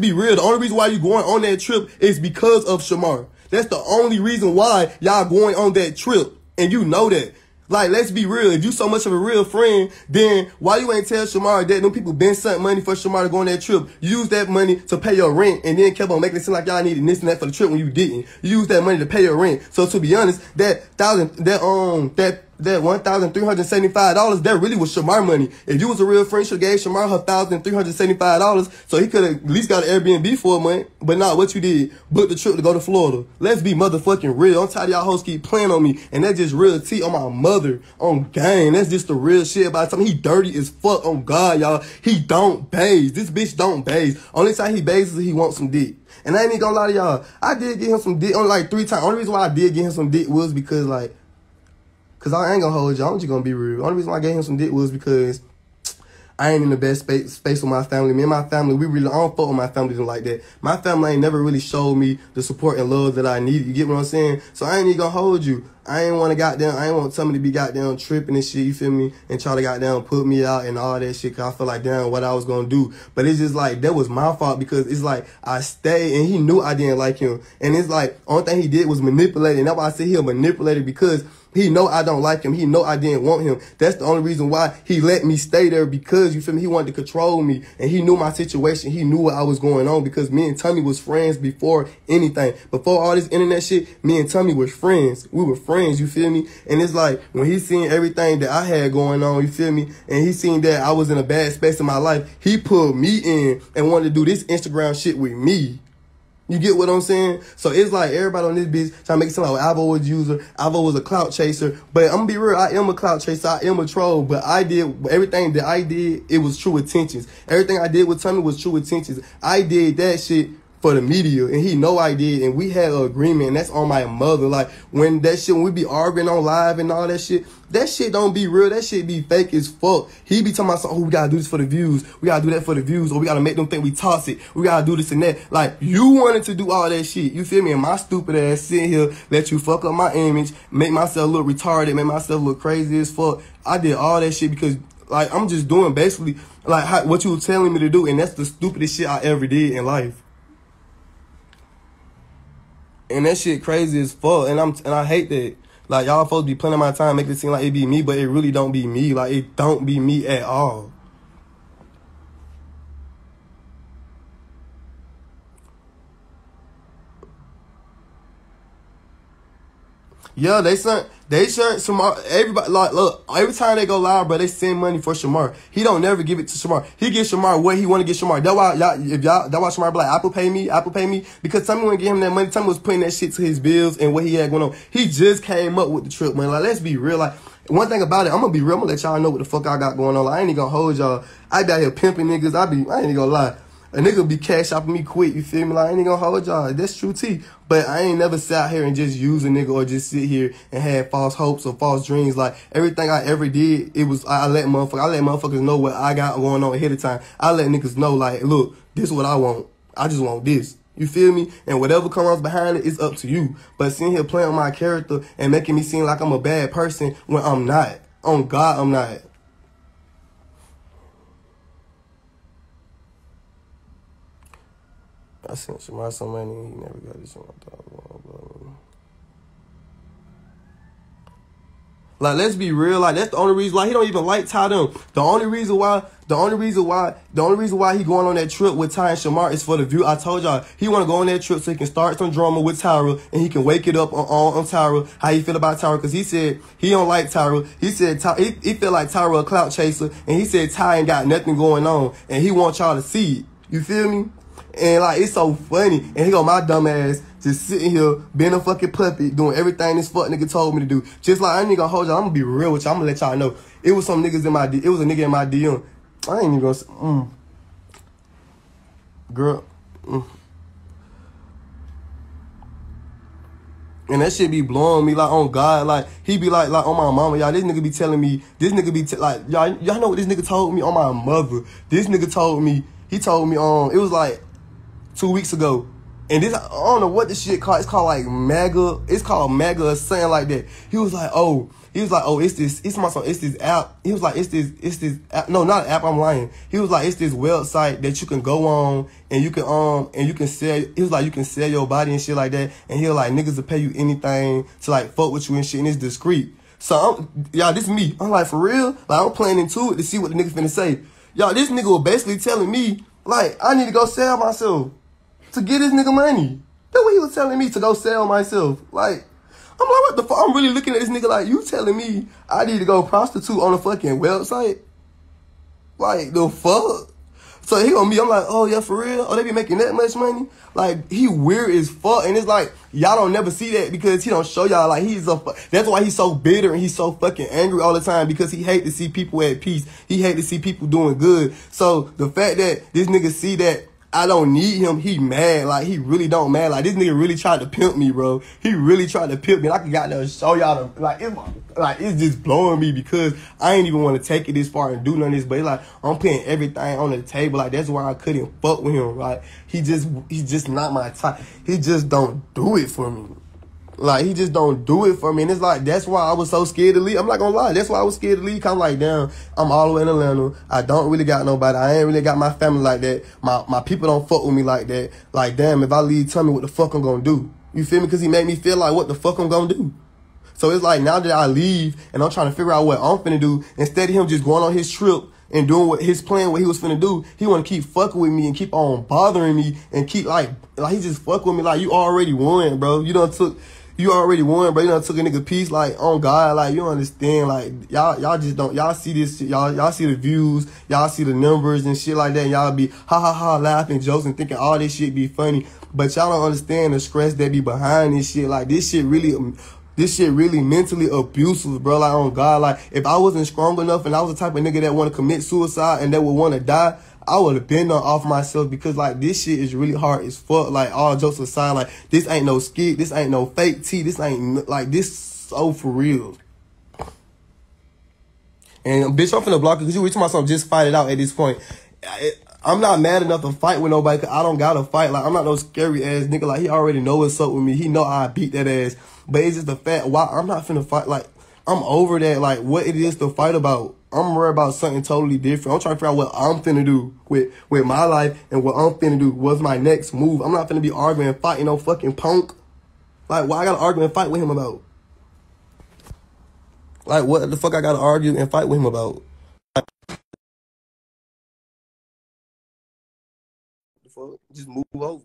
be real. The only reason why you going on that trip is because of Shamar. That's the only reason why y'all going on that trip. And you know that. Like, let's be real. If you so much of a real friend, then why you ain't tell Shamar that them people been sent money for Shamar to go on that trip? Use that money to pay your rent and then kept on making it seem like y'all needed this and that for the trip when you didn't. Use that money to pay your rent. So to be honest, that thousand, that, um, that that one thousand three hundred seventy five dollars, that really was Shamar money. If you was a real friend, should gave Shamar her thousand three hundred seventy five dollars, so he could at least got an Airbnb for a month. But not what you did, book the trip to go to Florida. Let's be motherfucking real. I'm tired of y'all hoes keep playing on me, and that's just real tea on my mother on gang. That's just the real shit. The time he dirty as fuck on God, y'all, he don't bathe. This bitch don't bathe. Only time he bathes is he wants some dick. And I ain't even gonna lie to y'all. I did get him some dick on like three times. Only reason why I did get him some dick was because like Cause I ain't gonna hold you. I'm just gonna be real. Only reason I gave him some dick was because I ain't in the best space, space with my family. Me and my family, we really, I don't fuck with my family like that. My family ain't never really showed me the support and love that I need. You get what I'm saying? So I ain't even gonna hold you. I ain't want to goddamn, I ain't want somebody to be goddamn tripping and shit, you feel me? And try to goddamn put me out and all that shit, cause I feel like damn what I was gonna do. But it's just like, that was my fault because it's like, I stayed and he knew I didn't like him. And it's like, only thing he did was manipulate. And that's why I say he manipulated because he know I don't like him. He know I didn't want him. That's the only reason why he let me stay there because you feel me. He wanted to control me, and he knew my situation. He knew what I was going on because me and Tommy was friends before anything. Before all this internet shit, me and Tommy was friends. We were friends. You feel me? And it's like when he seen everything that I had going on, you feel me, and he seen that I was in a bad space in my life, he pulled me in and wanted to do this Instagram shit with me. You get what I'm saying? So it's like everybody on this bitch trying to make it sound like Alvo was a user, Alvo was a clout chaser. But I'm gonna be real, I am a clout chaser, I am a troll, but I did everything that I did, it was true intentions. Everything I did with Tommy was true intentions. I did that shit for the media, and he know I did, and we had an agreement, and that's on my mother. Like when that shit, when we be arguing on live and all that shit, that shit don't be real. That shit be fake as fuck. He be talking about, oh, we gotta do this for the views, we gotta do that for the views, or we gotta make them think we toxic, we gotta do this and that. Like you wanted to do all that shit, you feel me? And my stupid ass sitting here let you fuck up my image, make myself look retarded, make myself look crazy as fuck. I did all that shit because like I'm just doing basically like how, what you were telling me to do, and that's the stupidest shit I ever did in life. And that shit crazy as fuck. And I'm and I hate that. Like y'all supposed to be playing my time, make it seem like it be me, but it really don't be me. Like it don't be me at all. Yeah, they sent they sent Shamar everybody like look every time they go live, bro, they send money for Shamar. He don't never give it to Shamar. He gives Shamar what he want to get Shamar. That's why y'all if y'all that why Shamar be like Apple pay me, Apple pay me because Tommy wouldn't give him that money. Tommy was putting that shit to his bills and what he had going on. He just came up with the trip, man. Like let's be real, like. One thing about it, I'm gonna be real. I'm gonna let y'all know what the fuck I got going on. Like, I ain't even gonna hold y'all. I be out here pimping niggas. I be, I ain't even gonna lie a nigga be cash shopping me quick, you feel me? Like, I ain't gonna hold y'all. That's true T. But I ain't never sat here and just use a nigga or just sit here and had false hopes or false dreams. Like, everything I ever did, it was, I let motherfuckers, I let motherfuckers know what I got going on ahead of time. I let niggas know, like, look, this is what I want. I just want this. You feel me? And whatever comes behind it, it's up to you. But sitting here playing on my character and making me seem like I'm a bad person when I'm not. On God, I'm not. I sent Shamar some money. He never got his Shamar. Um, like, let's be real. Like, that's the only reason. why he don't even like Ty them. The only reason why, the only reason why, the only reason why he going on that trip with Ty and Shamar is for the view. I told y'all he want to go on that trip so he can start some drama with Tyra and he can wake it up on on, on Tyra. How he feel about Tyra? Because he said he don't like Tyra. He said Ty, he, he feel like Tyra a clout chaser, and he said Ty ain't got nothing going on, and he want y'all to see it. You feel me? And like it's so funny. And he go my dumb ass just sitting here being a fucking puppet, doing everything this fuck nigga told me to do. Just like I ain't gonna hold y'all. I'm gonna be real with y'all. I'm gonna let y'all know. It was some niggas in my D it was a nigga in my DM. I ain't even gonna mm. Girl. Mm. And that shit be blowing me like on God, like he be like like on my mama, y'all. This nigga be telling me, this nigga be like y'all. Y'all know what this nigga told me on my mother. This nigga told me, he told me um, it was like two weeks ago. And this, I don't know what this shit called. It's called like Mega. It's called Mega or something like that. He was like, oh, he was like, oh, it's this, it's my song, it's this app. He was like, it's this, it's this app. No, not app. I'm lying. He was like, it's this website that you can go on and you can um and you can sell. He was like, you can sell your body and shit like that. And he was like, niggas will pay you anything to like fuck with you and shit. And it's discreet. So I'm, y'all, this is me. I'm like, for real? Like I'm playing into it to see what the nigga finna say. Y'all, this nigga was basically telling me like I need to go sell myself to get this nigga money. That's what he was telling me to go sell myself. Like, I'm like, what the fuck? I'm really looking at this nigga like, you telling me I need to go prostitute on a fucking website? Like, the fuck? So he on me, I'm like, oh yeah, for real? Oh, they be making that much money? Like, he weird as fuck. And it's like, y'all don't never see that because he don't show y'all like he's a, that's why he's so bitter and he's so fucking angry all the time because he hate to see people at peace. He hate to see people doing good. So the fact that this nigga see that I don't need him. He mad. Like, he really don't mad. Like, this nigga really tried to pimp me, bro. He really tried to pimp me. I got to show y'all the, like, it's, like, it's just blowing me because I ain't even want to take it this far and do none of this. But like, I'm putting everything on the table. Like, that's why I couldn't fuck with him. Like, he just, he's just not my type. He just don't do it for me. Like he just don't do it for me. And it's like that's why I was so scared to leave. I'm not gonna lie, that's why I was scared to leave. Cause I'm like, damn, I'm all the way in Atlanta. I don't really got nobody. I ain't really got my family like that. My my people don't fuck with me like that. Like, damn, if I leave, tell me what the fuck I'm gonna do. You feel me? Cause he made me feel like what the fuck I'm gonna do. So it's like now that I leave and I'm trying to figure out what I'm finna do, instead of him just going on his trip and doing what his plan, what he was finna do, he wanna keep fucking with me and keep on bothering me and keep like like he just fuck with me like you already won, bro. You done took you already won, bro. You know, took a nigga piece, like, on God, like, you understand, like, y'all, y'all just don't, y'all see this, y'all, y'all see the views, y'all see the numbers and shit like that, and y'all be ha ha ha laughing, jokes and thinking all this shit be funny, but y'all don't understand the stress that be behind this shit, like, this shit really, um, this shit really mentally abusive, bro. Like, on God, like, if I wasn't strong enough and I was the type of nigga that want to commit suicide and that would want to die, I would have been off myself because like this shit is really hard as fuck. Like all jokes aside, like this ain't no skit, this ain't no fake tea, this ain't like this so for real. And bitch, I'm finna block it because you reach my son just fight it out at this point. I, I'm not mad enough to fight with nobody cause I don't gotta fight. Like I'm not no scary ass nigga. Like he already know what's up with me. He know I beat that ass. But it's just the fact why I'm not finna fight. Like I'm over that. Like what it is to fight about. I'm worried about something totally different. I'm trying to figure out what I'm finna do with, with my life and what I'm finna do. What's my next move? I'm not finna be arguing and fighting no fucking punk. Like, why I gotta argue and fight with him about? Like, what the fuck I gotta argue and fight with him about? Just move over.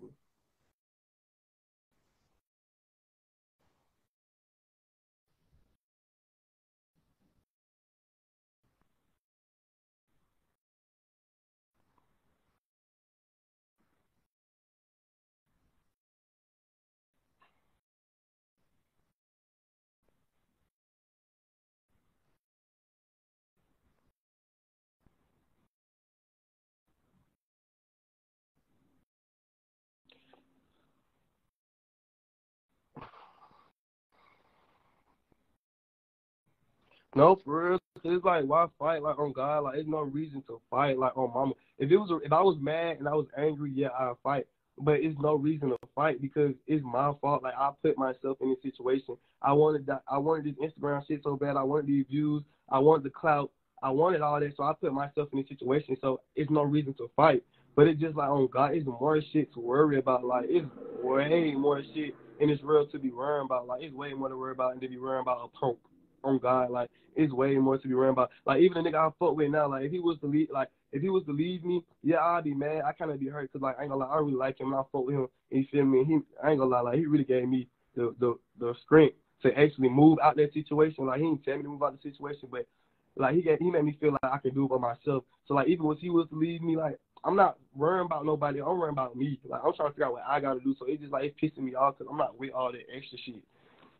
No, for real. It's like why fight like on God? Like there's no reason to fight like on mama. If it was if I was mad and I was angry, yeah, I'd fight. But it's no reason to fight because it's my fault. Like I put myself in this situation. I wanted that I wanted this Instagram shit so bad. I wanted these views. I wanted the clout. I wanted all that. So I put myself in this situation. So it's no reason to fight. But it's just like on God, it's more shit to worry about. Like it's way more shit in this world to be worrying about. Like it's way more to worry about and to be worrying about a punk on God. Like it's way more to be worrying about. Like even the nigga I fuck with now, like if he was to leave, like if he was to leave me, yeah, I'd be mad. I kind of be hurt because like I ain't gonna lie, I really like him and I fuck with him. You feel me? he, I ain't gonna lie, like he really gave me the the the strength to actually move out that situation. Like he didn't tell me to move out the situation, but like he gave, he made me feel like I can do it by myself. So like even when he was to leave me, like I'm not worrying about nobody. I'm worrying about me. Like I'm trying to figure out what I gotta do. So it's just like it's pissing me off because I'm not with all that extra shit.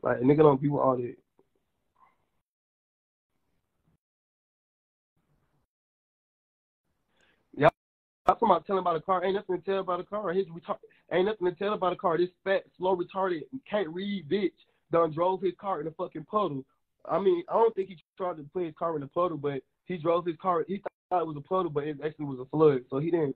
Like a nigga don't be with all that I'm talking about telling about a car. Ain't nothing to tell about a car. His retar- ain't nothing to tell about a car. This fat, slow, retarded, can't read bitch done drove his car in a fucking puddle. I mean, I don't think he tried to put his car in a puddle, but he drove his car. He thought it was a puddle, but it actually was a flood. So he didn't